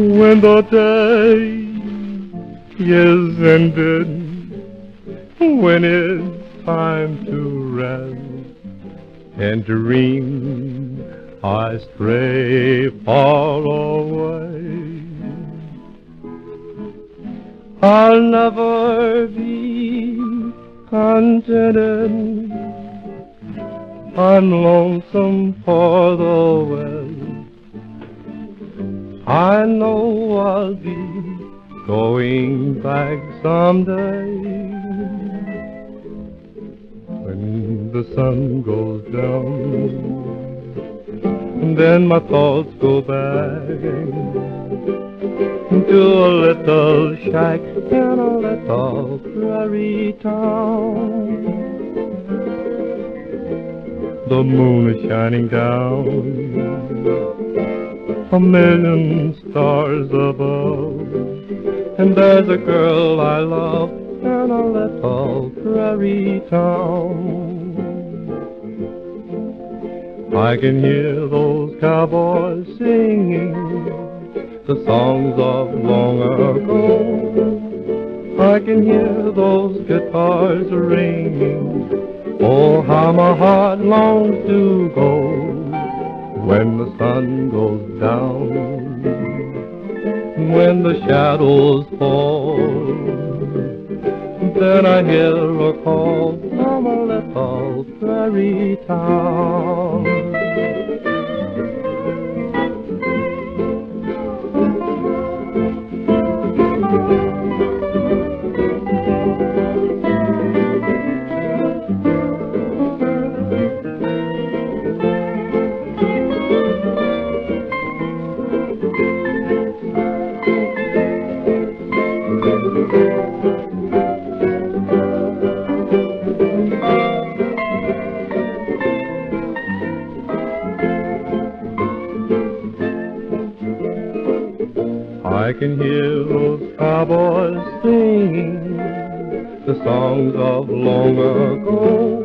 when the day is ended, when it's time to rest and dream, I stray far away. I'll never be contented. I'm lonesome for the West. I know I'll be going back someday. When the sun goes down, then my thoughts go back to a little shack in a little prairie town. The moon is shining down, a million stars above, and there's a girl I love in a little prairie town. I can hear those cowboys singing the songs of long ago. I can hear those guitars ringing. Oh, how my heart longs to go when the sun goes down, when the shadows fall. Then I hear a call from a little prairie town. I can hear those cowboys singing the songs of long ago.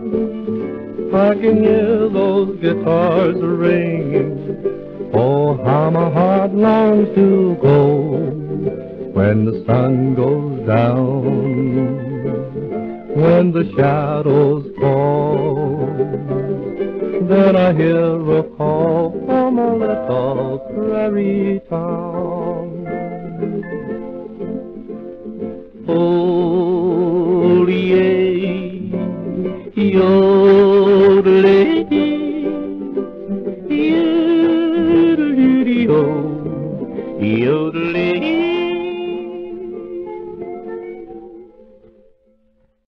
I can hear those guitars ringing. Oh, how my heart longs to go when the sun goes down, when the shadows fall. Then I hear a call from a little prairie town. Oh, yodeling, yodeling, yodeling.